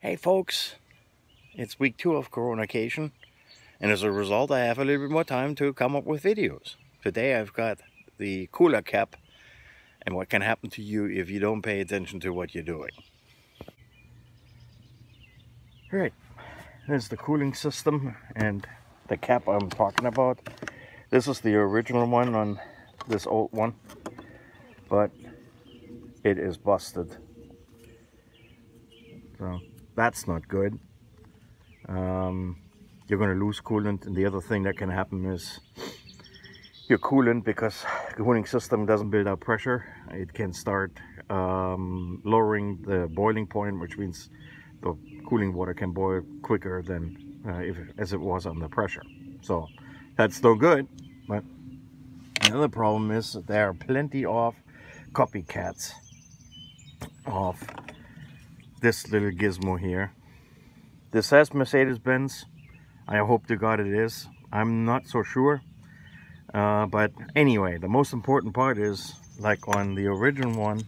Hey folks, it's week two of Coronacation and as a result I have a little bit more time to come up with videos. Today I've got the cooler cap and what can happen to you if you don't pay attention to what you're doing. Alright, there's the cooling system and the cap I'm talking about. This is the original one on this old one, but it is busted. So that's not good. Um, you're going to lose coolant and the other thing that can happen is your coolant because the cooling system doesn't build up pressure it can start um, lowering the boiling point which means the cooling water can boil quicker than uh, if as it was under pressure so that's no good but another problem is there are plenty of copycats of this little gizmo here. This says Mercedes-Benz. I hope to God it is. I'm not so sure. Uh, but anyway, the most important part is, like on the original one,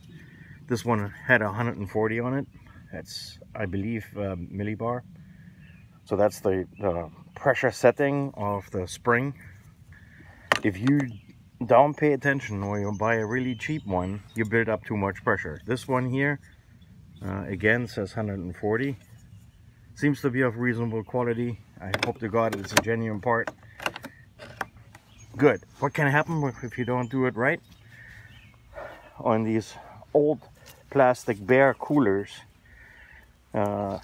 this one had 140 on it. That's, I believe, uh, millibar. So that's the, the pressure setting of the spring. If you don't pay attention or you buy a really cheap one, you build up too much pressure. This one here uh, again, says 140. Seems to be of reasonable quality. I hope to God it's a genuine part. Good. What can happen if you don't do it right? On these old plastic bare coolers, uh,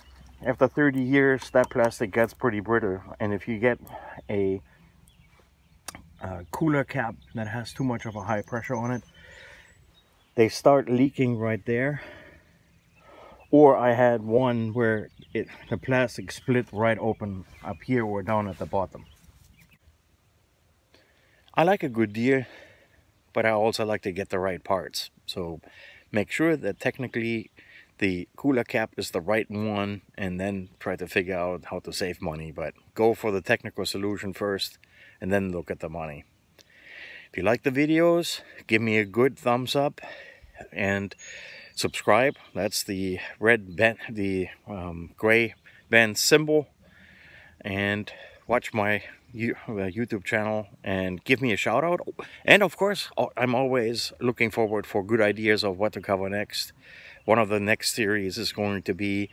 after 30 years, that plastic gets pretty brittle. And if you get a, a cooler cap that has too much of a high pressure on it, they start leaking right there or I had one where it the plastic split right open up here or down at the bottom. I like a good deal, but I also like to get the right parts. So make sure that technically the cooler cap is the right one and then try to figure out how to save money. But go for the technical solution first and then look at the money. If you like the videos, give me a good thumbs up and subscribe. That's the red band, the um, gray band symbol. And watch my uh, YouTube channel and give me a shout out. And of course, I'm always looking forward for good ideas of what to cover next. One of the next series is going to be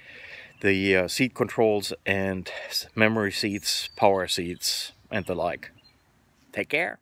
the uh, seat controls and memory seats, power seats, and the like. Take care.